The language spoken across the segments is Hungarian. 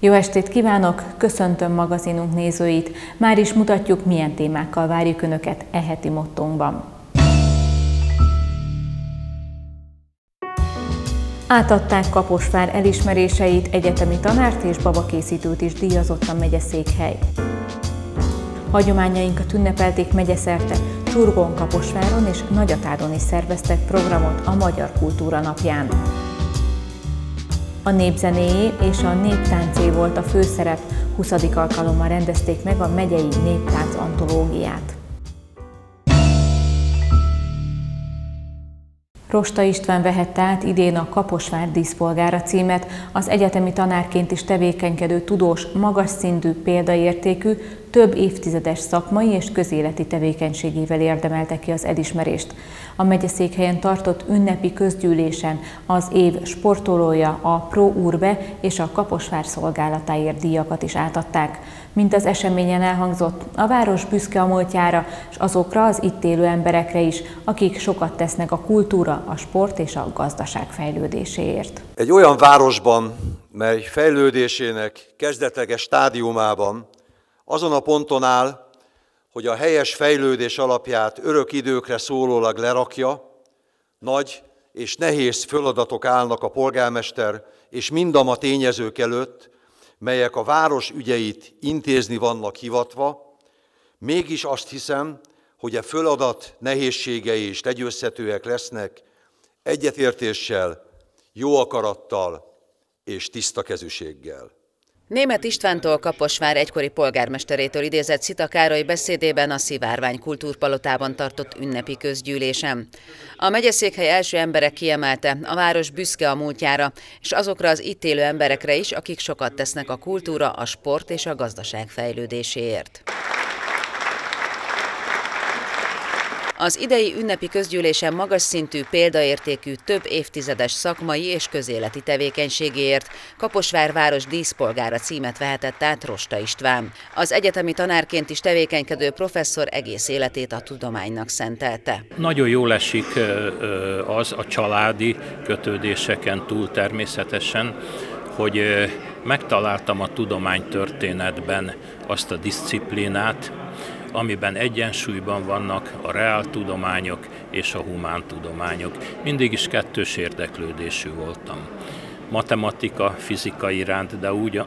Jó estét kívánok! Köszöntöm magazinunk nézőit! Már is mutatjuk, milyen témákkal várjuk Önöket e heti mottónkban. Átadták Kaposvár elismeréseit, egyetemi tanárt és babakészítőt is díjazott a megyeszékhely. Hagyományainkat ünnepelték megyeszerte, Csurgón, Kaposváron és Nagyatádon is szerveztek programot a Magyar Kultúra napján. A népzenéjé és a néptáncé volt a főszerep, 20. alkalommal rendezték meg a megyei néptánc antológiát. Rosta István vehette át idén a Kaposvár díszpolgára címet, az egyetemi tanárként is tevékenykedő tudós, magas szintű, példaértékű, több évtizedes szakmai és közéleti tevékenységével érdemelte ki az elismerést. A megyeszékhelyen tartott ünnepi közgyűlésen az év sportolója, a Pro Urbe és a Kaposvár szolgálatáért díjakat is átadták. Mint az eseményen elhangzott, a város büszke a múltjára, és azokra az itt élő emberekre is, akik sokat tesznek a kultúra, a sport és a gazdaság fejlődéséért. Egy olyan városban, mely fejlődésének kezdetleges stádiumában azon a ponton áll, hogy a helyes fejlődés alapját örök időkre szólólag lerakja, nagy és nehéz feladatok állnak a polgármester és mindama tényezők előtt, melyek a város ügyeit intézni vannak hivatva, mégis azt hiszem, hogy a feladat nehézségei is legyőzhetőek lesznek egyetértéssel, jó akarattal és tiszta kezűséggel. Német Istvántól Kaposvár egykori polgármesterétől idézett Szita Károly beszédében a Szivárvány kultúrpalotában tartott ünnepi közgyűlésem. A megyeszékhely első emberek kiemelte, a város büszke a múltjára, és azokra az itt élő emberekre is, akik sokat tesznek a kultúra, a sport és a gazdaság fejlődéséért. Az idei ünnepi közgyűlésen magas szintű, példaértékű, több évtizedes szakmai és közéleti tevékenységéért Kaposvár város díszpolgára címet vehetett át Rosta István. Az egyetemi tanárként is tevékenykedő professzor egész életét a tudománynak szentelte. Nagyon jól esik az a családi kötődéseken túl természetesen, hogy megtaláltam a tudománytörténetben azt a disziplinát, amiben egyensúlyban vannak a reáltudományok és a humántudományok. Mindig is kettős érdeklődésű voltam. Matematika, fizika iránt, de úgy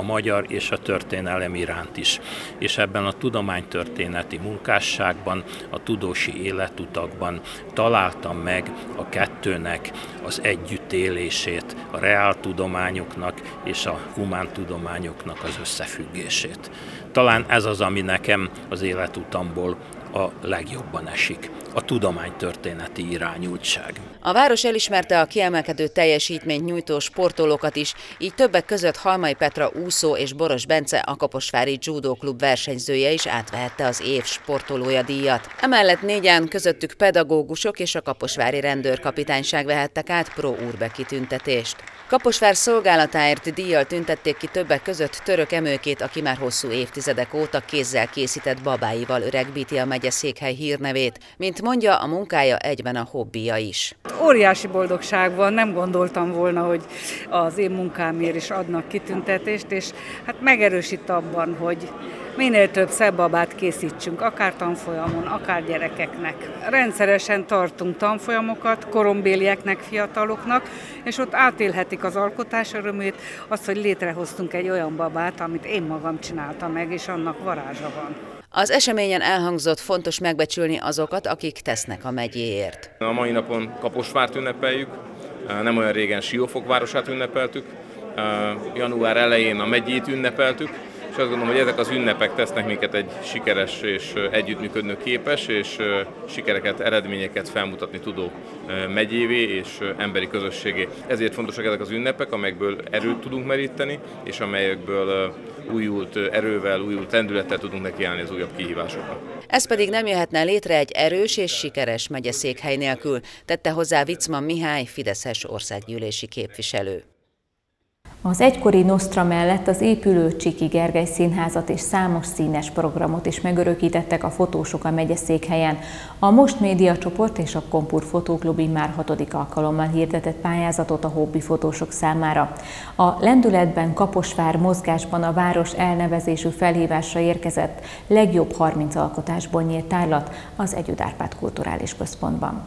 a magyar és a történelem iránt is. És ebben a tudománytörténeti munkásságban, a tudósi életutakban találtam meg a kettőnek az együttélését, a reáltudományoknak és a humántudományoknak az összefüggését. Talán ez az, ami nekem az életutamból a legjobban esik, a tudománytörténeti irányultság. A város elismerte a kiemelkedő teljesítményt nyújtó sportolókat is, így többek között Halmai Petra úszó és Boros Bence a Kaposvári Judo Klub versenyzője is átvehette az év sportolója díjat. Emellett négyen közöttük pedagógusok és a Kaposvári rendőrkapitányság vehettek át Pro Urbe kitüntetést. Kaposvár szolgálatáért díjjal tüntették ki többek között török emőkét, aki már hosszú évtizedek óta kézzel készített babáival öregbíti a megye székhely hírnevét. Mint mondja, a munkája egyben a hobbija is. Óriási boldogság van, nem gondoltam volna, hogy az én munkámért is adnak kitüntetést, és hát megerősít abban, hogy minél több szebb babát készítsünk, akár tanfolyamon, akár gyerekeknek. Rendszeresen tartunk tanfolyamokat korombélieknek, fiataloknak, és ott átélhetik az alkotás örömét, azt, hogy létrehoztunk egy olyan babát, amit én magam csináltam meg, és annak varázsa van. Az eseményen elhangzott fontos megbecsülni azokat, akik tesznek a megyéért. A mai napon Kaposvárt ünnepeljük, nem olyan régen Siófok városát ünnepeltük, január elején a megyét ünnepeltük, azt gondolom, hogy ezek az ünnepek tesznek minket egy sikeres és együttműködő képes, és sikereket, eredményeket felmutatni tudó megyévé és emberi közösségé. Ezért fontosak ezek az ünnepek, amelyekből erőt tudunk meríteni, és amelyekből újult erővel, újult lendülettel tudunk nekiállni az újabb kihívásoknak. Ez pedig nem jöhetne létre egy erős és sikeres megyeszékhely nélkül, tette hozzá Vicman Mihály, Fideszes országgyűlési képviselő. Az egykori Nostra mellett az épülő Csiki Gergely Színházat és számos színes programot is megörökítettek a fotósok a megyeszékhelyen. A Most Média csoport és a Kompur Fotóklub már hatodik alkalommal hirdetett pályázatot a hobbi fotósok számára. A lendületben Kaposvár mozgásban a város elnevezésű felhívásra érkezett legjobb 30 alkotásból nyílt tárlat az Együdárpád Kulturális Központban.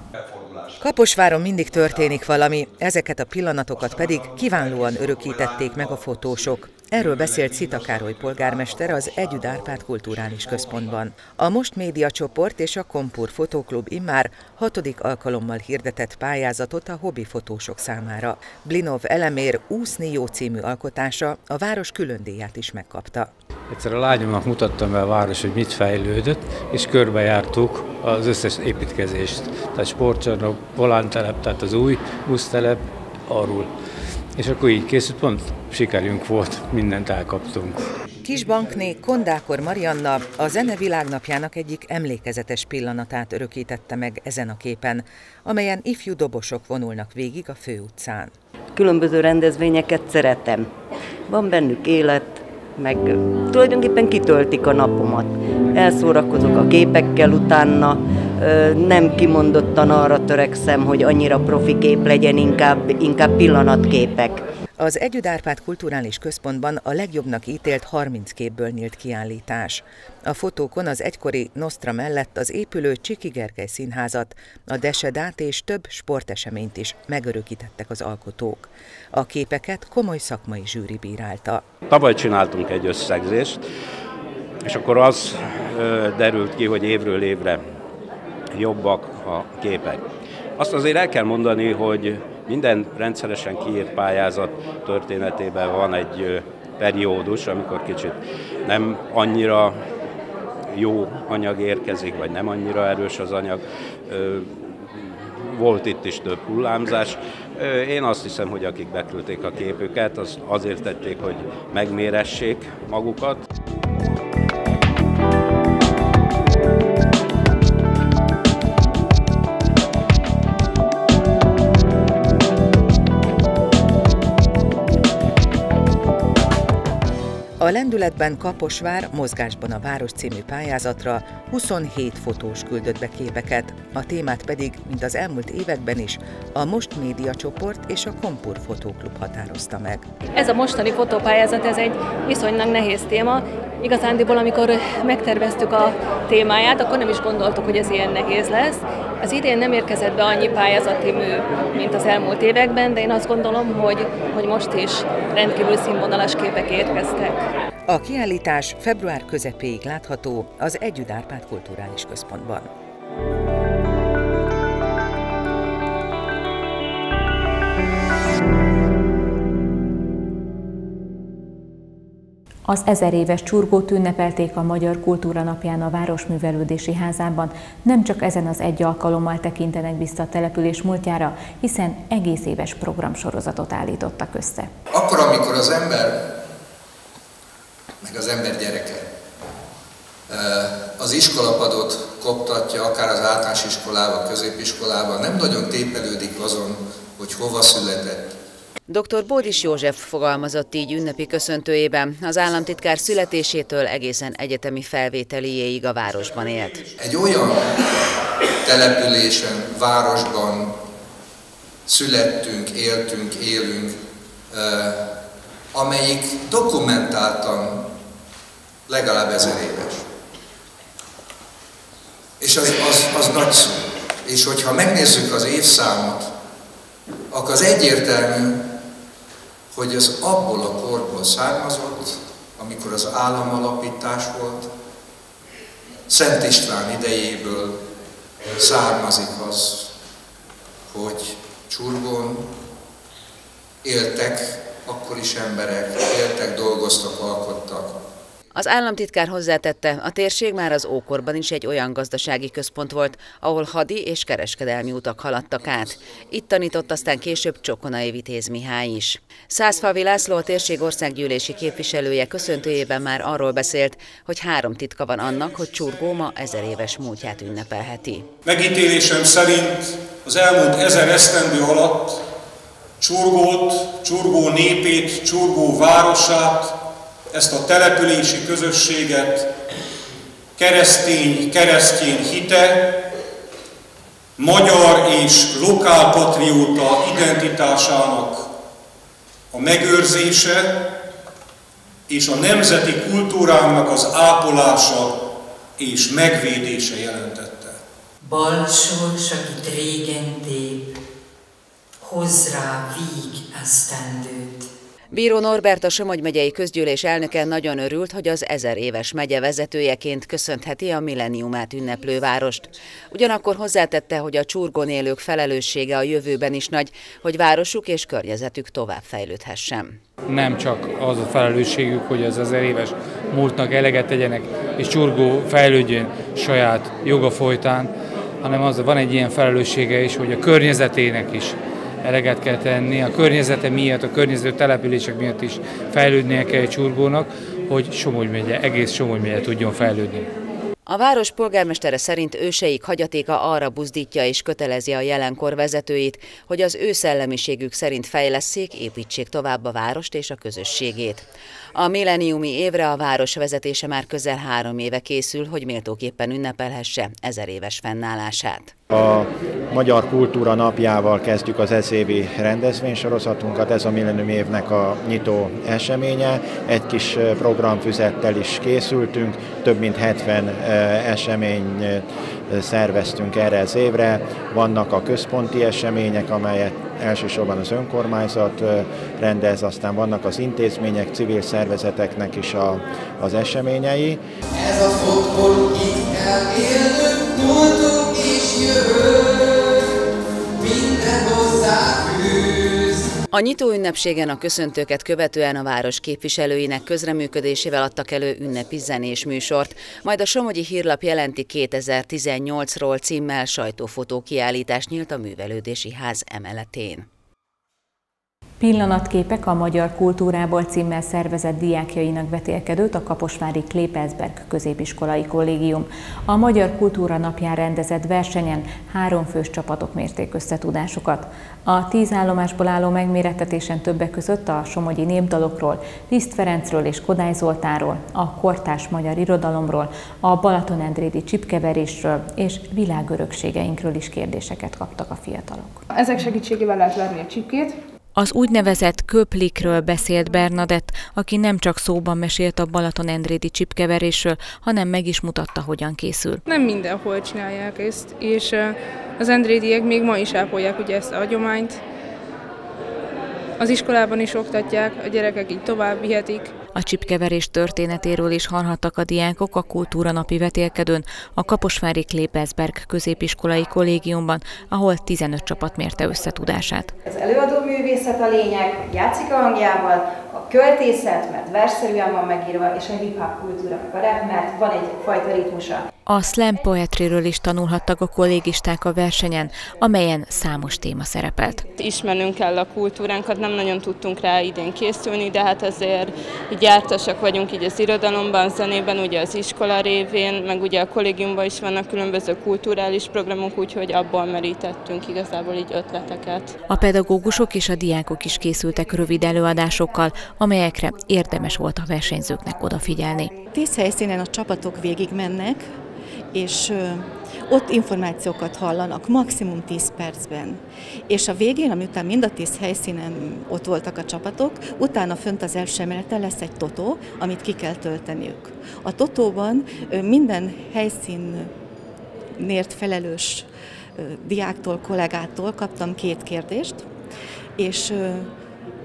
Kaposváron mindig történik valami, ezeket a pillanatokat pedig kiválóan örökítették meg a fotósok. Erről beszélt Szita Károly polgármester az Együd Árpád Kulturális Központban. A Most Média csoport és a Kompur Fotóklub immár hatodik alkalommal hirdetett pályázatot a hobbi fotósok számára. Blinov Elemér Úszni jó című alkotása a város külön díját is megkapta. Egyszer a lányomnak mutattam be a város, hogy mit fejlődött, és körbejártuk az összes építkezést. Tehát sportcsarnok, volántelep, tehát az új busztelep, arról. És akkor így készült, pont sikerünk volt, mindent elkaptunk. Kisbankné Kondákor Marianna a zene világnapjának egyik emlékezetes pillanatát örökítette meg ezen a képen, amelyen ifjú dobosok vonulnak végig a főutcán. Különböző rendezvényeket szeretem. Van bennük élet, meg tulajdonképpen kitöltik a napomat. Elszórakozok a képekkel utána, nem kimondottan arra törekszem, hogy annyira profi kép legyen, inkább, inkább pillanatképek. Az Együdárpád Kulturális Központban a legjobbnak ítélt 30 képből nyílt kiállítás. A fotókon az egykori Nostra mellett az épülő Csiki Gergely Színházat, a Desedát és több sporteseményt is megörökítettek az alkotók. A képeket komoly szakmai zsűri bírálta. Tavaly csináltunk egy összegzést, és akkor az derült ki, hogy évről évre jobbak a képek. Azt azért el kell mondani, hogy minden rendszeresen kiírt pályázat történetében van egy periódus, amikor kicsit nem annyira jó anyag érkezik, vagy nem annyira erős az anyag. Volt itt is több hullámzás. Én azt hiszem, hogy akik beküldték a képüket, az azért tették, hogy megméressék magukat. Lendületben Kaposvár mozgásban a város című pályázatra 27 fotós küldött be képeket, a témát pedig, mint az elmúlt években is, a Most Média csoport és a Kompur Fotóklub határozta meg. Ez a mostani fotópályázat, ez egy viszonylag nehéz téma. Igazándiból, amikor megterveztük a témáját, akkor nem is gondoltuk, hogy ez ilyen nehéz lesz. Az idén nem érkezett be annyi pályázati mű, mint az elmúlt években, de én azt gondolom, hogy, hogy most is rendkívül színvonalas képek érkeztek. A kiállítás február közepéig látható az Együtt Árpád Kulturális Központban. Az ezer éves csurgót ünnepelték a Magyar Kultúra Napján a Városművelődési Házában. Nem csak ezen az egy alkalommal tekintenek vissza a település múltjára, hiszen egész éves programsorozatot állítottak össze. Akkor, amikor az ember, meg az ember gyereke az iskolapadot koptatja, akár az általános iskolában, középiskolában, nem nagyon tépelődik azon, hogy hova született, Dr. Bódis József fogalmazott így ünnepi köszöntőjében. Az államtitkár születésétől egészen egyetemi felvételiéig a városban élt. Egy olyan településen, városban születtünk, éltünk, élünk, amelyik dokumentáltan legalább ezer éves. És az, az, az nagy szó. És hogyha megnézzük az évszámot, akkor az egyértelmű, hogy ez abból a korból származott, amikor az államalapítás volt, Szent István idejéből származik az, hogy Csurgon éltek akkor is emberek, éltek, dolgoztak, alkottak, az államtitkár hozzátette, a térség már az ókorban is egy olyan gazdasági központ volt, ahol hadi és kereskedelmi utak haladtak át. Itt tanított aztán később Csokonai Vitéz Mihály is. Százfalvi László, a térség országgyűlési képviselője köszöntőjében már arról beszélt, hogy három titka van annak, hogy Csurgó ma ezer éves múltját ünnepelheti. Megítélésem szerint az elmúlt ezer esztendő alatt Csurgót, Csurgó népét, Csurgó városát, ezt a települési közösséget keresztény, keresztény hite, magyar és lokálpatrióta identitásának a megőrzése és a nemzeti kultúrának az ápolása és megvédése jelentette. Balsors, akit régen tép, hoz rá víg esztendőt. Bíró Norbert a Somogy megyei közgyűlés elnöke nagyon örült, hogy az ezer éves megye vezetőjeként köszöntheti a milleniumát ünneplő várost. Ugyanakkor hozzátette, hogy a csurgon élők felelőssége a jövőben is nagy, hogy városuk és környezetük tovább fejlődhessen. Nem csak az a felelősségük, hogy az ezer éves múltnak eleget tegyenek, és csurgó fejlődjön saját joga folytán, hanem az van egy ilyen felelőssége is, hogy a környezetének is eleget kell tenni, a környezete miatt, a környező települések miatt is fejlődnie kell egy csurgónak, hogy Somogy megye, egész Somogy megye tudjon fejlődni. A város polgármestere szerint őseik hagyatéka arra buzdítja és kötelezi a jelenkor vezetőit, hogy az ő szellemiségük szerint fejleszék, építsék tovább a várost és a közösségét. A milleniumi évre a város vezetése már közel három éve készül, hogy méltóképpen ünnepelhesse ezer éves fennállását. A Magyar Kultúra napjával kezdjük az ezévi rendezvénysorozatunkat, ez a Millennium évnek a nyitó eseménye. Egy kis programfüzettel is készültünk, több mint 70 esemény szerveztünk erre az évre. Vannak a központi események, amelyet elsősorban az önkormányzat rendez, aztán vannak az intézmények, civil szervezeteknek is a, az eseményei. Ez az otthon, itt kell A nyitó ünnepségen a köszöntőket követően a város képviselőinek közreműködésével adtak elő ünnepi zenés műsort, majd a Somogyi Hírlap jelenti 2018-ról címmel sajtófotó kiállítás nyílt a Művelődési Ház emeletén. Pillanatképek a Magyar Kultúrából címmel szervezett diákjainak vetélkedőt a Kaposvári Klépezberg középiskolai kollégium. A Magyar Kultúra napján rendezett versenyen három fős csapatok mérték összetudásukat. A tíz állomásból álló megmérettetésen többek között a somogyi népdalokról, Liszt Ferencről és Kodály Zoltáról, a kortás magyar irodalomról, a Balatonendrédi csipkeverésről és világörökségeinkről is kérdéseket kaptak a fiatalok. Ezek segítségével lehet verni a csipkét, az úgynevezett köplikről beszélt Bernadett, aki nem csak szóban mesélt a Balaton-Endrédi csipkeverésről, hanem meg is mutatta, hogyan készül. Nem mindenhol csinálják ezt, és az endrédiek még ma is ápolják ugye ezt a hagyományt. Az iskolában is oktatják, a gyerekek így tovább vihetik. A csipkeverés történetéről is hallhattak a diákok a kultúranapi vetélkedőn a Kaposvári Klépezberg középiskolai kollégiumban, ahol 15 csapat mérte összetudását. Az előadó művészet a lényeg, játszik a hangjával, a költészet, mert versszerűen van megírva, és a hip-hop kultúra, a rap, mert van egy fajta ritmusa. A slam poetryről is tanulhattak a kollégisták a versenyen, amelyen számos téma szerepelt. Ismernünk kell a kultúránkat, nem nagyon tudtunk rá idén készülni, de hát azért így jártasak vagyunk így az irodalomban, zenében, ugye az iskola révén, meg ugye a kollégiumban is vannak különböző kulturális programok, úgyhogy abból merítettünk igazából így ötleteket. A pedagógusok és a diákok is készültek rövid előadásokkal, amelyekre érdemes volt a versenyzőknek odafigyelni. Tíz helyszínen a csapatok végig mennek, és ott információkat hallanak, maximum 10 percben. És a végén, amiután mind a 10 helyszínen ott voltak a csapatok, utána fönt az első emeleten lesz egy totó, amit ki kell tölteniük. A totóban minden helyszínért felelős diáktól, kollégától kaptam két kérdést, és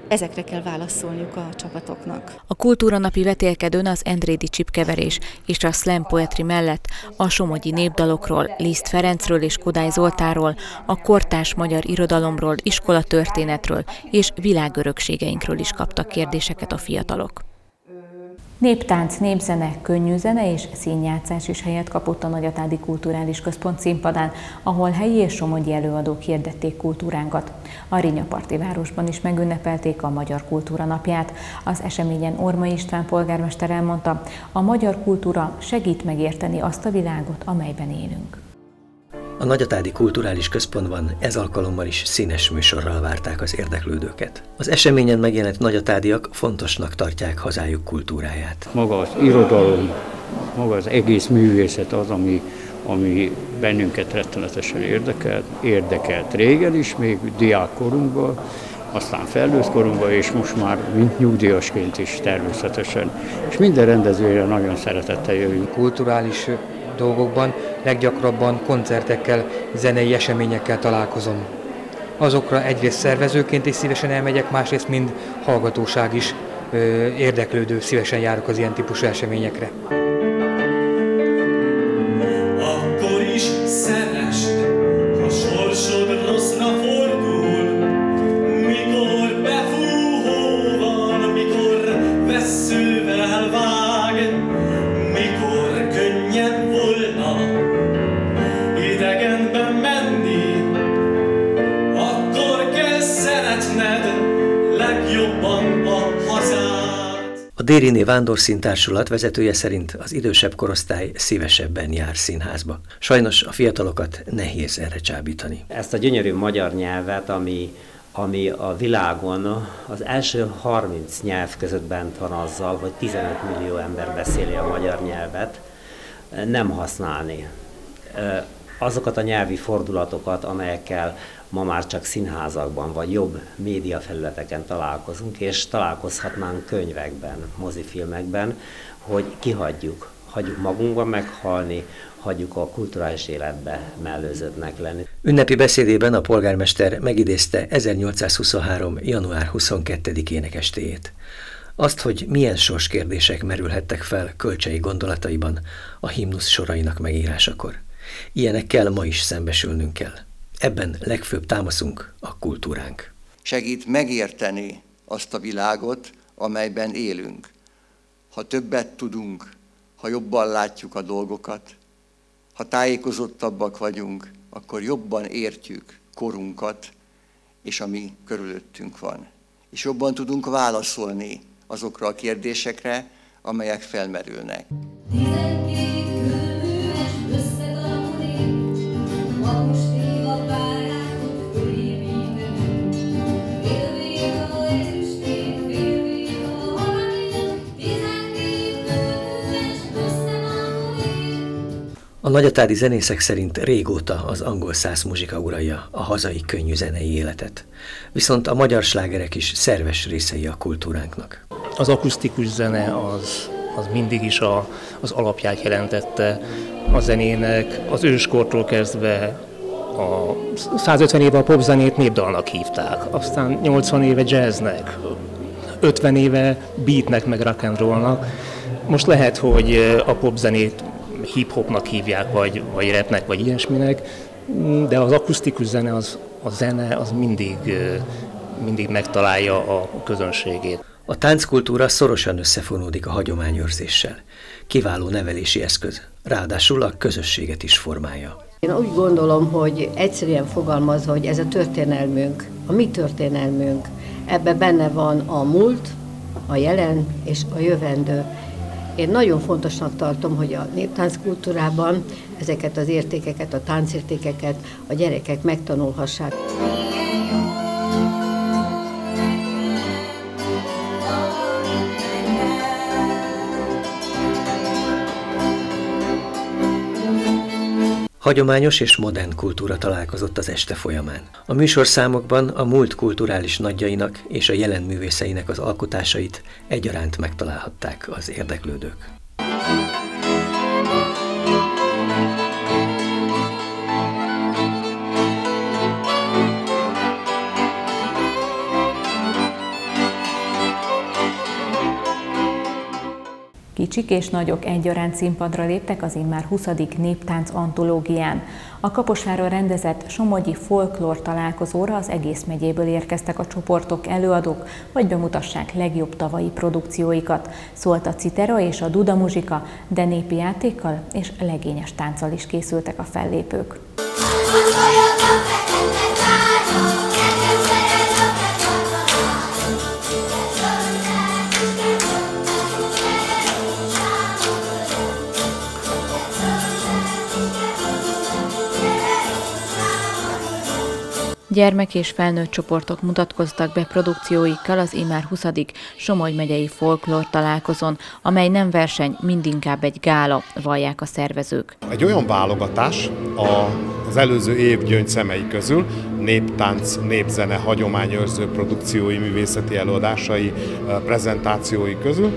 Ezekre kell válaszolniuk a csapatoknak. A kultúranapi vetélkedőn az Endrédi csipkeverés és a slam poetry mellett a somogyi népdalokról, Liszt Ferencről és Kodály Zoltáról, a kortás magyar irodalomról, iskolatörténetről és világörökségeinkről is kaptak kérdéseket a fiatalok. Néptánc, népzene, könnyű zene és színjátszás is helyet kapott a Nagyatádi Kulturális Központ színpadán, ahol helyi és somogyi előadók hirdették kultúránkat. A Rinyaparti városban is megünnepelték a Magyar Kultúra napját. Az eseményen Orma István polgármester elmondta, a magyar kultúra segít megérteni azt a világot, amelyben élünk. A Nagyatádi Kulturális Központban ez alkalommal is színes műsorral várták az érdeklődőket. Az eseményen megjelent nagyatádiak fontosnak tartják hazájuk kultúráját. Maga az irodalom, maga az egész művészet az, ami, ami bennünket rettenetesen érdekelt, érdekelt régen is, még diákkorunkban, aztán felnőtt korunkban, és most már mint nyugdíjasként is természetesen. És minden rendezvényre nagyon szeretettel jövünk. Kulturális dolgokban leggyakrabban koncertekkel, zenei eseményekkel találkozom. Azokra egyrészt szervezőként is szívesen elmegyek, másrészt mind hallgatóság is érdeklődő, szívesen járok az ilyen típusú eseményekre. Dériné Vándorszíntársulat vezetője szerint az idősebb korosztály szívesebben jár színházba. Sajnos a fiatalokat nehéz erre csábítani. Ezt a gyönyörű magyar nyelvet, ami, ami a világon az első 30 nyelv között bent van azzal, hogy 15 millió ember beszéli a magyar nyelvet, nem használni azokat a nyelvi fordulatokat, amelyekkel ma már csak színházakban vagy jobb médiafelületeken találkozunk, és találkozhatnánk könyvekben, mozifilmekben, hogy kihagyjuk, hagyjuk magunkban meghalni, hagyjuk a kulturális életbe mellőződnek lenni. Ünnepi beszédében a polgármester megidézte 1823. január 22-ének estéjét. Azt, hogy milyen sorskérdések merülhettek fel kölcsei gondolataiban a himnusz sorainak megírásakor. Ilyenekkel ma is szembesülnünk kell. Ebben legfőbb támaszunk a kultúránk. Segít megérteni azt a világot, amelyben élünk. Ha többet tudunk, ha jobban látjuk a dolgokat, ha tájékozottabbak vagyunk, akkor jobban értjük korunkat, és ami körülöttünk van. És jobban tudunk válaszolni azokra a kérdésekre, amelyek felmerülnek. 12. A nagyatádi zenészek szerint régóta az angol száz muzsika uralja a hazai könnyű zenei életet. Viszont a magyar slágerek is szerves részei a kultúránknak. Az akusztikus zene az, az mindig is a, az alapját jelentette a zenének. Az őskortól kezdve a 150 éve a popzenét népdalnak hívták, aztán 80 éve jazznek, 50 éve beatnek meg rock. Most lehet, hogy a popzenét hip-hopnak hívják, vagy, vagy rapnek, vagy ilyesminek, de az akusztikus zene, az, a zene az mindig, mindig megtalálja a közönségét. A tánckultúra szorosan összefonódik a hagyományőrzéssel. Kiváló nevelési eszköz, ráadásul a közösséget is formálja. Én úgy gondolom, hogy egyszerűen fogalmazva, hogy ez a történelmünk, a mi történelmünk, ebbe benne van a múlt, a jelen és a jövendő. Én nagyon fontosnak tartom, hogy a néptánckultúrában ezeket az értékeket, a táncértékeket a gyerekek megtanulhassák. Hagyományos és modern kultúra találkozott az este folyamán. A műsorszámokban a múlt kulturális nagyjainak és a jelen művészeinek az alkotásait egyaránt megtalálhatták az érdeklődők. Kicsik és nagyok egyaránt színpadra léptek az immár 20. néptánc antológián. A Kaposváron rendezett Somogyi folklór találkozóra az egész megyéből érkeztek a csoportok, előadók, hogy bemutassák legjobb tavalyi produkcióikat. Szólt a citera és a duda muzsika, de népi játékkal és legényes tánccal is készültek a fellépők. Gyermek és felnőtt csoportok mutatkoztak be produkcióikkal az immár 20. Somogy megyei folklór találkozón, amely nem verseny, mindinkább egy gála, vallják a szervezők. Egy olyan válogatás az előző év gyöngyszemei közül néptánc, népzene, hagyományőrző produkciói, művészeti előadásai, prezentációi közül,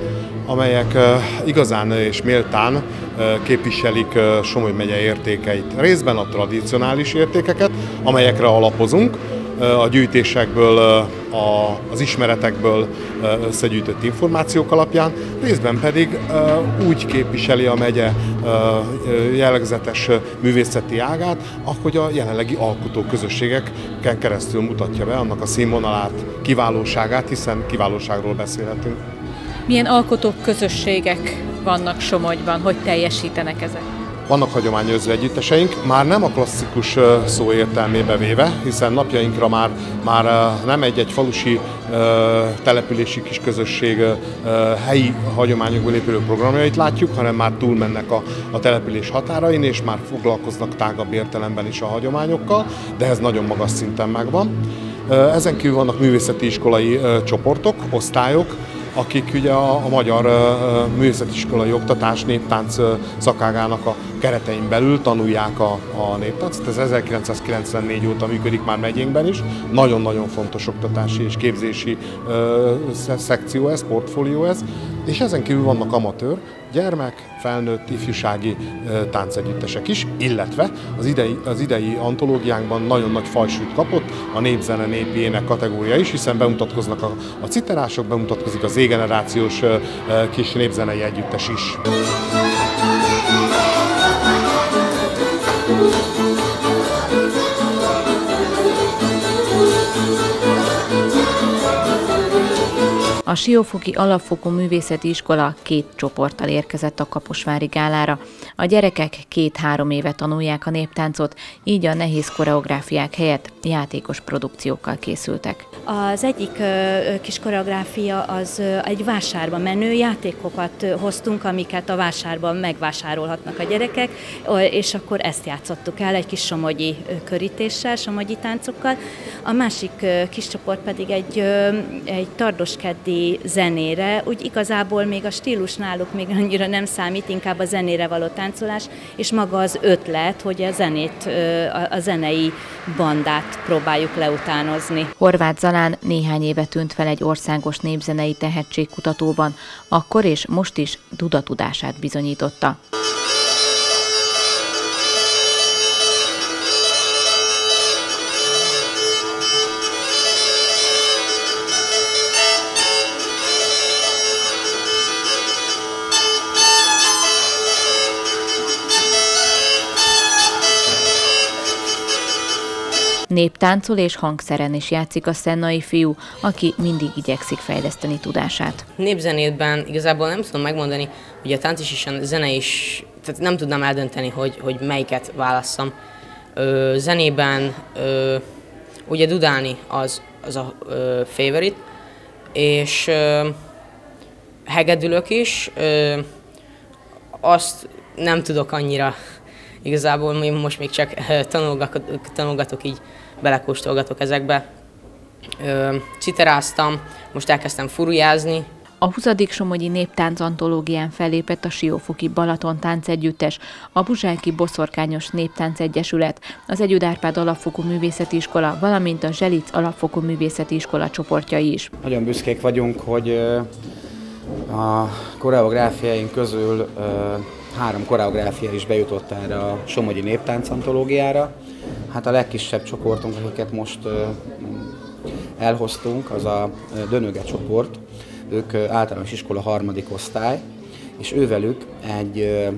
amelyek igazán és méltán képviselik Somogy megye értékeit. Részben a tradicionális értékeket, amelyekre alapozunk, a gyűjtésekből, az ismeretekből összegyűjtött információk alapján, részben pedig úgy képviseli a megye jellegzetes művészeti ágát, ahogy a jelenlegi alkotó közösségeken keresztül mutatja be annak a színvonalát, kiválóságát, hiszen kiválóságról beszélhetünk. Milyen alkotók közösségek vannak Somogyban, hogy teljesítenek ezek? Vannak hagyományőrző együtteseink, már nem a klasszikus szó értelmébe véve, hiszen napjainkra már, már nem egy-egy falusi települési kis közösség helyi hagyományokból épülő programjait látjuk, hanem már túlmennek a, a település határain, és már foglalkoznak tágabb értelemben is a hagyományokkal, de ez nagyon magas szinten megvan. Ezen kívül vannak művészeti iskolai csoportok, osztályok, akik ugye a, a magyar művészetiskolai oktatás néptánc szakágának a keretein belül tanulják a, a néptáncot. Ez 1994 óta működik már megyénkben is. Nagyon-nagyon fontos oktatási és képzési ö, szekció ez, portfólió ez. És ezen kívül vannak amatőr, gyermek, felnőtt, ifjúsági ö, táncegyüttesek is, illetve az idei, az idei antológiánkban nagyon nagy fajsút kapott a népzene népi ének kategória is, hiszen bemutatkoznak a, a citerások, bemutatkozik az Z-generációs kis népzenei együttes is. A Siófoki Alapfokú Művészeti Iskola két csoporttal érkezett a Kaposvári Gálára. A gyerekek két-három éve tanulják a néptáncot, így a nehéz koreográfiák helyett játékos produkciókkal készültek. Az egyik kis koreográfia az egy vásárba menő játékokat hoztunk, amiket a vásárban megvásárolhatnak a gyerekek, és akkor ezt játszottuk el egy kis somogyi körítéssel, somogyi táncokkal. A másik kis csoport pedig egy, egy tardoskeddi zenére, úgy igazából még a stílus náluk még annyira nem számít, inkább a zenére való táncolás, és maga az ötlet, hogy a zenét, a zenei bandát próbáljuk leutánozni. Horváth Zalán néhány éve tűnt fel egy országos népzenei tehetségkutatóban, akkor és most is tudatudását bizonyította. Néptáncol és hangszeren is játszik a szennai fiú, aki mindig igyekszik fejleszteni tudását. Népzenétben igazából nem tudom megmondani, hogy a tánc is és a zene is, tehát nem tudnám eldönteni, hogy, hogy melyiket válasszam. Ö, zenében ö, ugye dudálni az, az a ö, favorite, és ö, hegedülök is, ö, azt nem tudok annyira igazából most még csak tanulgatok, tanulgatok így belekóstolgatok ezekbe. Ö, citeráztam, most elkezdtem furujázni. A 20. Somogyi Néptánc antológián fellépett a Siófoki Balaton táncegyüttes, a Buzsáki Boszorkányos Néptánc Egyesület, az Együdárpád Alapfokú Művészeti Iskola, valamint a Zselic Alapfokú Művészeti Iskola csoportjai is. Nagyon büszkék vagyunk, hogy a koreográfiáink közül három koreográfia is bejutott erre a Somogyi Néptánc antológiára. Hát a legkisebb csoportunk, akiket most elhoztunk, az a Dönöge csoport. Ők általános iskola harmadik osztály, és ővelük egy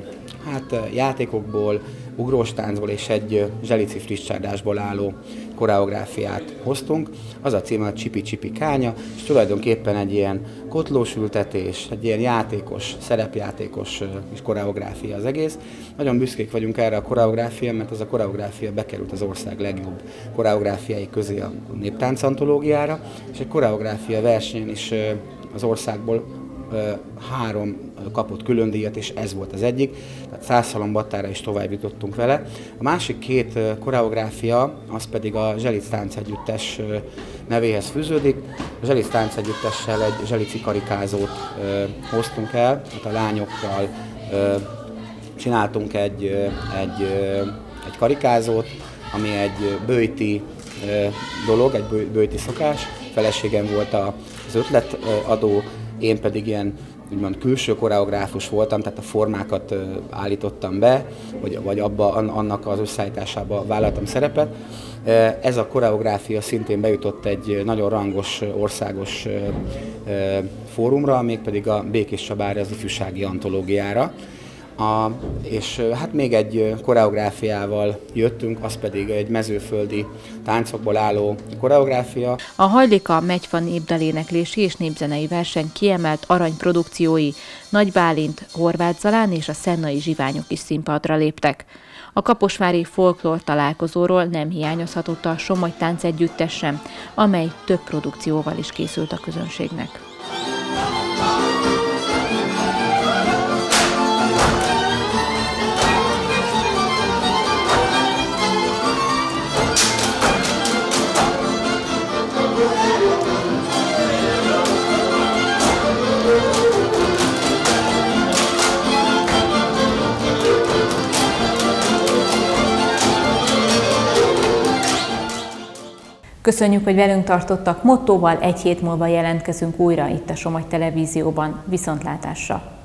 hát játékokból, ugróstáncból és egy zselici frisscsárdásból álló koreográfiát hoztunk. Az a címe a Csipi Csipi Kánya, és tulajdonképpen egy ilyen kotlós ültetés, egy ilyen játékos, szerepjátékos is koreográfia az egész. Nagyon büszkék vagyunk erre a koreográfia, mert ez a koreográfia bekerült az ország legjobb koreográfiái közé a néptánc antológiára, és egy koreográfia versenyen is az országból három kapott külön díjat, és ez volt az egyik. Tehát Szászalombattára is tovább jutottunk vele. A másik két koreográfia, az pedig a Zselic Tánc Együttes nevéhez fűződik. A Zselic Tánc Együttessel egy zselici karikázót hoztunk el, tehát a lányokkal csináltunk egy, egy, egy karikázót, ami egy bőti dolog, egy bőti szokás. Feleségem volt az ötletadó, én pedig ilyen úgymond külső koreográfus voltam, tehát a formákat állítottam be, vagy, vagy abba, annak az összeállításába vállaltam szerepet. Ez a koreográfia szintén bejutott egy nagyon rangos országos fórumra, mégpedig a Békés Csabára az ifjúsági antológiára. A, és hát még egy koreográfiával jöttünk, az pedig egy mezőföldi táncokból álló koreográfia. A Hajlika Megyfa népdaléneklési és népzenei verseny kiemelt aranyprodukciói Nagy Bálint, Horváth Zalán és a Szennai Zsiványok is színpadra léptek. A Kaposvári folklór találkozóról nem hiányozhatott a Somogy Tánc együttes sem, amely több produkcióval is készült a közönségnek. Köszönjük, hogy velünk tartottak. Mottóval egy hét múlva jelentkezünk újra itt a Somogy Televízióban. Viszontlátásra!